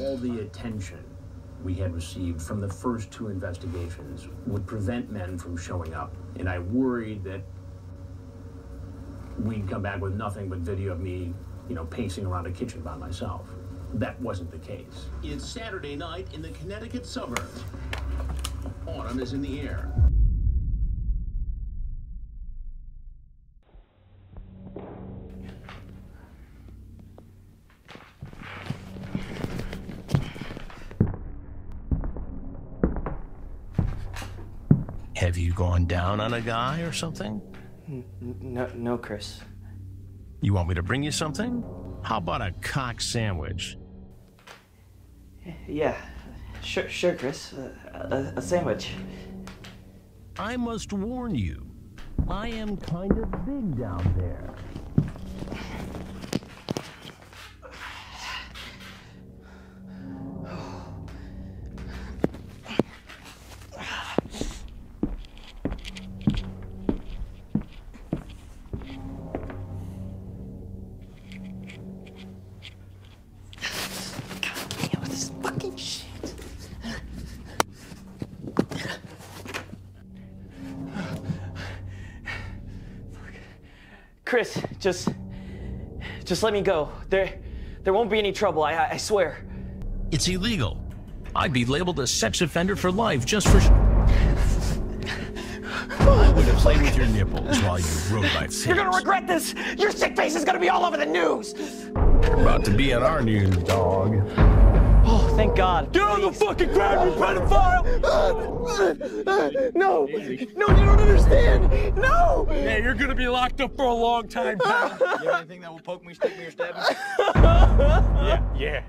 all the attention we had received from the first two investigations would prevent men from showing up. And I worried that we'd come back with nothing but video of me, you know, pacing around a kitchen by myself. That wasn't the case. It's Saturday night in the Connecticut suburbs. Autumn is in the air. Have you gone down on a guy or something? No, no, Chris. You want me to bring you something? How about a cock sandwich? Yeah, sure, sure, Chris. Uh, a, a sandwich. I must warn you, I am kind of big down there. Chris, just, just let me go. There, there won't be any trouble. I, I, I swear. It's illegal. I'd be labeled a sex offender for life just for. Sh- I would have played with your nipples while you rode my face. You're gonna regret this. Your sick face is gonna be all over the news. About to be on our news, dog. Oh, thank God. Get on the fucking ground, you pedophile! No! No, you don't understand! No! Yeah, you're gonna be locked up for a long time, pal. You have anything that will poke me, stick me, or stab me? yeah, yeah.